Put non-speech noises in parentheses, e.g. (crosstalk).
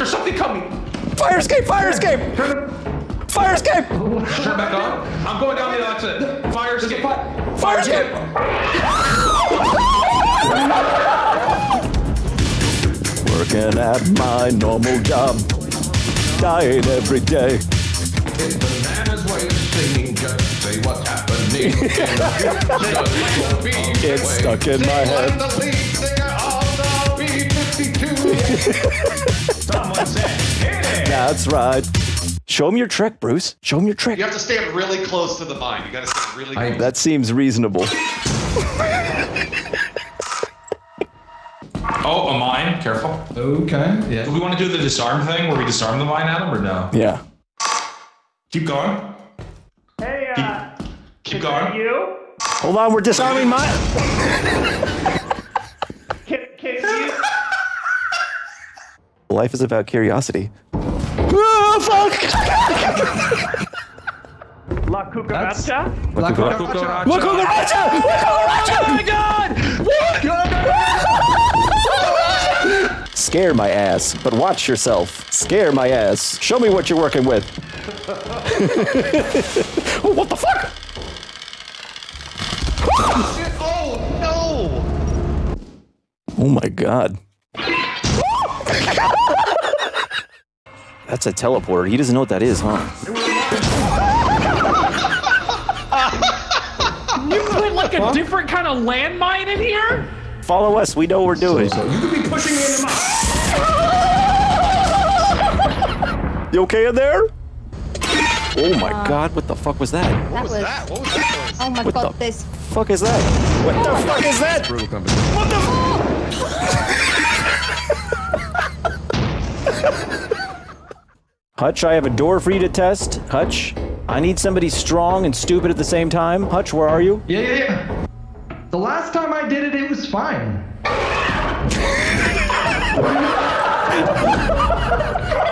There's something coming. Fire escape! Fire escape! Fire escape! Turn back on. I'm going down the exit. Fire escape. Fire escape! Working at my normal job, dying every day. It's bananas way of singing. Just say what's happening. (laughs) It's stuck in my head. (laughs) That's right. Show him your trick, Bruce. Show him your trick. You have to stand really close to the mine. You gotta stand really close. That seems reasonable. Oh, a mine. Careful. Okay. Yeah. Do we want to do the disarm thing where we disarm the mine at him or no? Yeah. Keep going. Hey, uh, Keep is that going. you? Hold on, we're disarming mine. Can, can you? Life is about curiosity. Oh, fuck! La cucaracha? Black Look, Cucaracha. Look, cucaracha! Look, cucaracha! Oh my god! Scare my ass, but watch yourself. Scare my ass. Show me what you're working with. (laughs) oh, what the fuck? Oh no! Oh my god. (laughs) That's a teleporter. He doesn't know what that is, huh? (laughs) You put like a different kind of landmine in here? Follow us. We know what we're doing. You could be pushing me into my. (laughs) You okay in there? Oh my uh, god, what the fuck was that? That What was was. that? What was that? Oh my What god, the- this. Fuck is that? What the fuck is that? What the Hutch, I have a door for you to test. Hutch, I need somebody strong and stupid at the same time. Hutch, where are you? Yeah, yeah, yeah. The last time I did it, it was fine. (laughs)